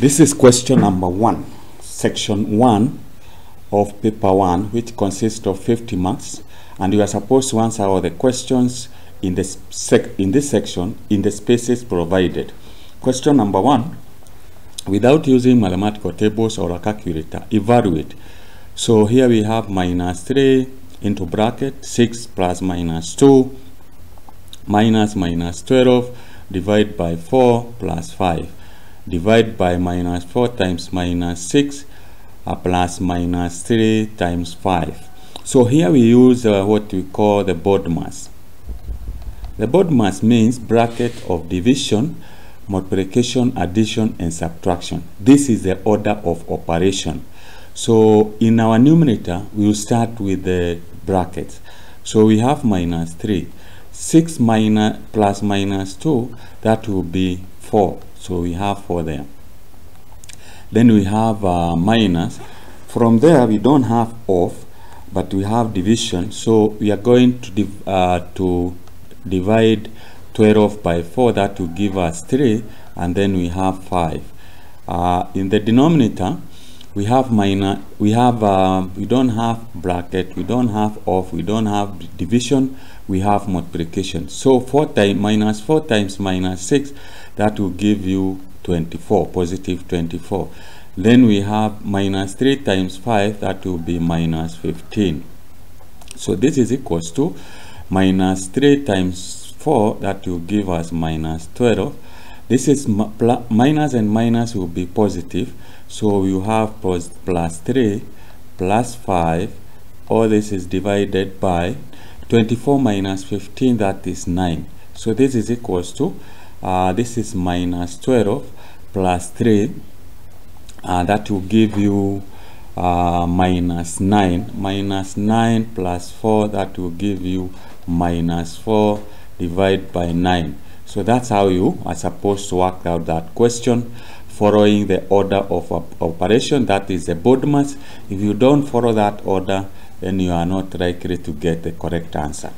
This is question number one, section one of paper one, which consists of 50 marks, and you are supposed to answer all the questions in this, in this section in the spaces provided. Question number one, without using mathematical tables or a calculator, evaluate. So here we have minus 3 into bracket 6 plus minus 2 minus minus 12 divide by 4 plus 5 divide by minus 4 times minus 6 uh, plus minus 3 times 5 so here we use uh, what we call the BODMAS the BODMAS means bracket of division multiplication addition and subtraction. This is the order of operation. So in our numerator we will start with the brackets. So we have minus 3 6 minus plus minus 2 that will be 4 so we have 4 there. Then we have uh, minus. From there we don't have off but we have division. So we are going to div uh, to divide 12 by 4 that will give us 3 and then we have 5 uh, in the denominator we have minus we have uh, we don't have bracket we don't have off we don't have division we have multiplication. So 4 times minus 4 times minus 6 that will give you 24 positive 24 then we have minus 3 times 5 that will be minus 15 so this is equals to minus 3 times 4 that will give us minus 12 this is minus and minus will be positive. So you have plus 3 plus 5 all this is divided by 24 minus 15 that is 9 so this is equals to uh, this is minus 12 plus 3 uh, that will give you uh, minus 9 minus 9 plus 4 that will give you minus 4 divided by 9 so that's how you are supposed to work out that question following the order of operation that is the BODMAS if you don't follow that order then you are not likely to get the correct answer